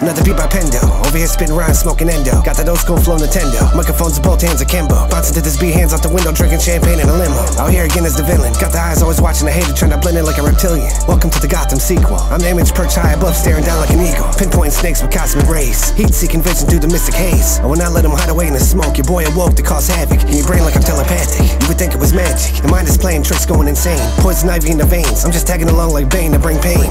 Another beat by Pendo. Over here spitting rhymes, smoking endo. Got that old school flow Nintendo. Microphones in both hands akimbo. Bouncing to this beat, hands out the window, drinking champagne in a limo. Out here again as the villain. Got the eyes always watching the hater, trying to blend in like a reptilian. Welcome to the Gotham sequel. I'm the image perched high above, staring down like an eagle. Pinpointing snakes with cosmic rays. Heat seeking vision through the mystic haze. I will not let them hide away in the smoke. Your boy awoke to cause havoc. In your brain like I'm telepathic. You would think it was magic. The mind is playing tricks, going insane. Poison ivy in the veins. I'm just tagging along like Bane to bring pain.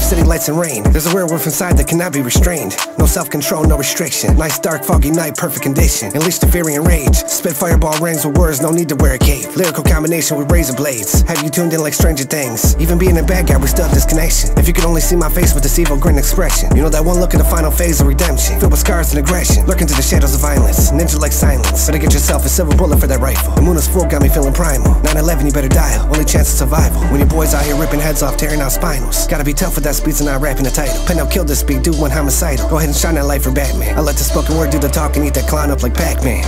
Nightlife, city lights and rain. There's a werewolf inside that cannot be restrained. No self-control, no restriction. Nice dark foggy night, perfect condition. Unleash the fury and rage. Spit fireball rings with words, no need to wear a cape. Lyrical combination with razor blades. Have you tuned in like Stranger Things? Even being a bad guy, we still have this connection. If you could only see my face with this evil grin expression. You know that one look at the final phase of redemption. Filled with scars and aggression. Lurking to the shadows of violence. Ninja like silence. Better get yourself a silver bullet for that rifle. The moon is full, got me feeling primal. 9-11, you better dial. Only chance of survival. When your boys out here ripping heads off, tearing out spinals. Gotta be tough with that speeds and not rapping the title. Pen out, kill this beat, do one homicidal. Go ahead and shine that light for Batman. I let the spoken word do the talk and eat that clown up like Pac-Man.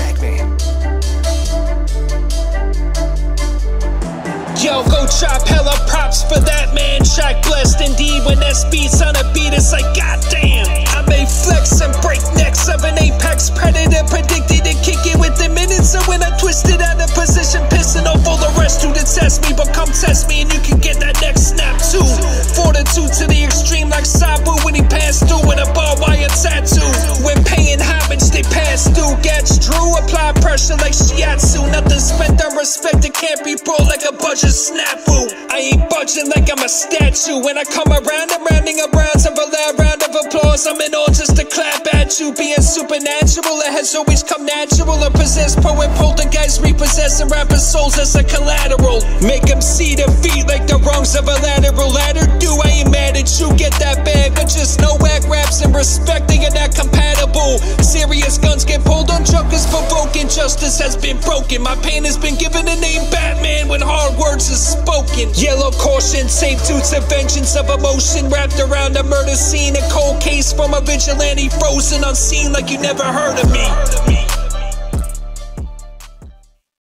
Yo, go chop hella props for that man. Track blessed indeed. When that speed's on a beat, it's like goddamn. I may flex and break necks of an apex predator, predicted and kick it within minutes. So when I twisted out of position, pissing off all the rest who detest me, but come test me and you can get that next snap too. Like a budget snafu. I ain't budging like I'm a statue. When I come around, I'm rounding of a loud round of applause. I'm in all just to clap at you. Being supernatural, it has always come natural. A possessed poet, poltergeist, repossessing rappers' souls as a collateral. Make them see defeat like the rungs of a lateral ladder. Do I ain't mad at you, get that bag, but just no whack raps and respect, they are not compatible. Serious guns get pulled on junkers, provoking justice has been broken. My pain has been given a name Batman words are spoken. Yellow caution, safe toots of vengeance of emotion wrapped around a murder scene. A cold case from a vigilante frozen unseen like you never heard of me.